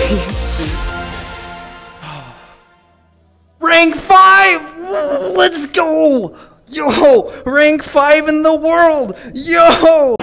Please. rank 5! Let's go! Yo! Rank 5 in the world! Yo!